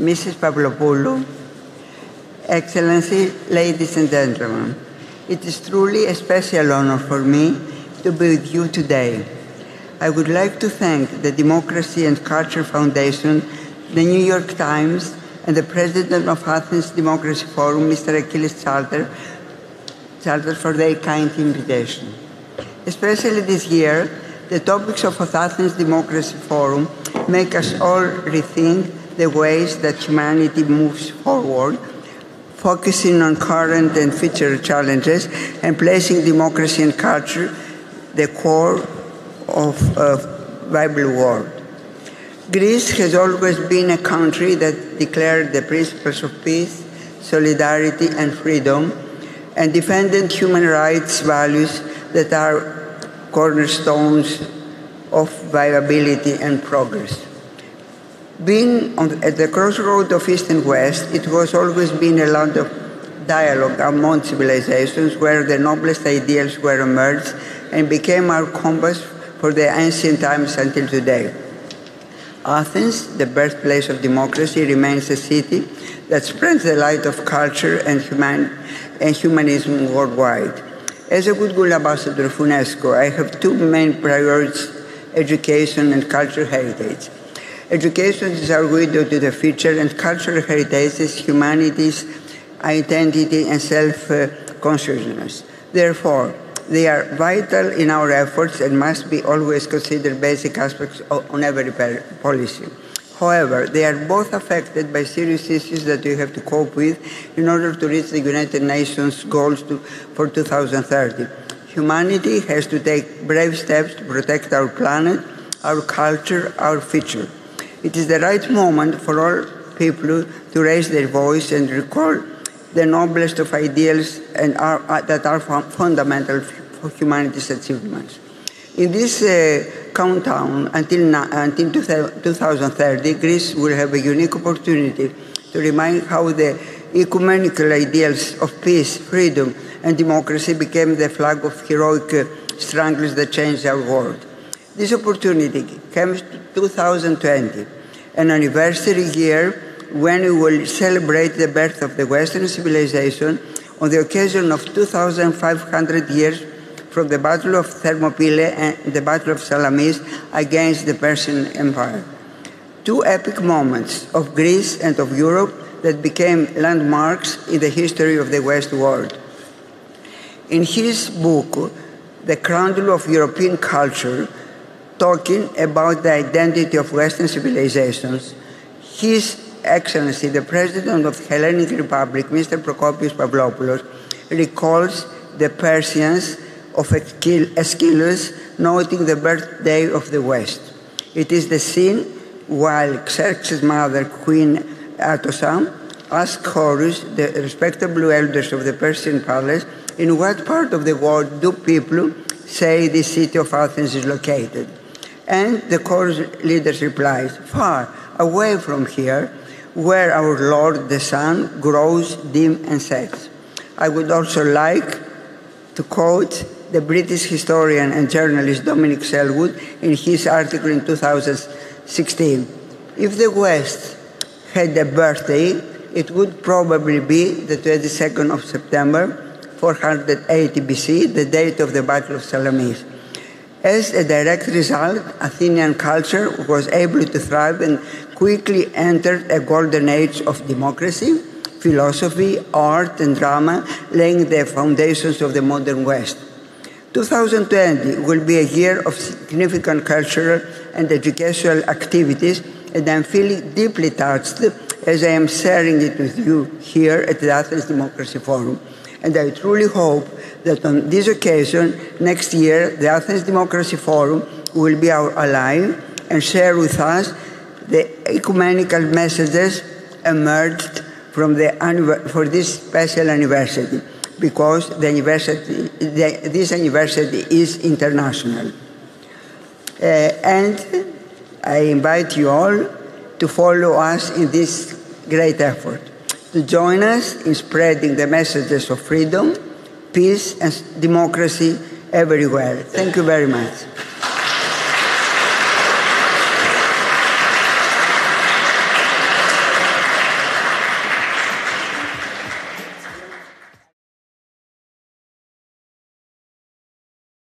Mrs. Pavlopoulou, Excellency, ladies and gentlemen, it is truly a special honor for me to be with you today. I would like to thank the Democracy and Culture Foundation, the New York Times, and the President of Athens Democracy Forum, Mr. Achilles Tsaltas, Tsaltas for their kind invitation. Especially this year, the topics of Athens Democracy Forum make us all rethink the ways that humanity moves forward focusing on current and future challenges and placing democracy and culture the core of a viable world. Greece has always been a country that declared the principles of peace, solidarity, and freedom, and defended human rights values that are cornerstones of viability and progress. Being on, at the crossroad of East and West, it has always been a land of dialogue among civilizations where the noblest ideals were emerged and became our compass for the ancient times until today. Athens, the birthplace of democracy, remains a city that spreads the light of culture and, human, and humanism worldwide. As a goodwill ambassador of UNESCO, I have two main priorities education and cultural heritage. Education is our window to the future, and cultural heritage is humanity's identity and self consciousness. Therefore, they are vital in our efforts and must be always considered basic aspects on every policy. However, they are both affected by serious issues that we have to cope with in order to reach the United Nations goals to, for 2030. Humanity has to take brave steps to protect our planet, our culture, our future. It is the right moment for all people to raise their voice and recall the noblest of ideals and are, uh, that are fundamental for humanity's achievements. In this uh, countdown until, until 2030, Greece will have a unique opportunity to remind how the ecumenical ideals of peace, freedom, and democracy became the flag of heroic uh, struggles that changed our world. This opportunity comes 2020, an anniversary year when we will celebrate the birth of the Western civilization on the occasion of 2,500 years from the Battle of Thermopylae and the Battle of Salamis against the Persian Empire. Two epic moments of Greece and of Europe that became landmarks in the history of the West world. In his book, The Cradle of European Culture, talking about the identity of Western civilizations, His Excellency, the President of the Hellenic Republic, Mr. Prokopios Pavlopoulos, recalls the Persians of Aeschylus, noting the birthday of the West. It is the scene while Xerxes' mother, Queen Atossa, asked chorus, the respectable elders of the Persian palace, in what part of the world do people say the city of Athens is located? And the chorus leaders replies, far away from here, where our Lord the sun grows dim and sets. I would also like to quote the British historian and journalist Dominic Selwood in his article in 2016. If the West had a birthday, it would probably be the 22nd of September, 480 BC, the date of the Battle of Salamis. As a direct result, Athenian culture was able to thrive and quickly entered a golden age of democracy, philosophy, art, and drama, laying the foundations of the modern West. 2020 will be a year of significant cultural and educational activities, and I'm feeling deeply touched as I am sharing it with you here at the Athens Democracy Forum. And I truly hope that on this occasion, next year, the Athens Democracy Forum will be our ally and share with us the ecumenical messages emerged from the, for this special anniversary because the university, the, this anniversary is international. Uh, and I invite you all to follow us in this great effort, to join us in spreading the messages of freedom, peace, and democracy everywhere. Thank you very much.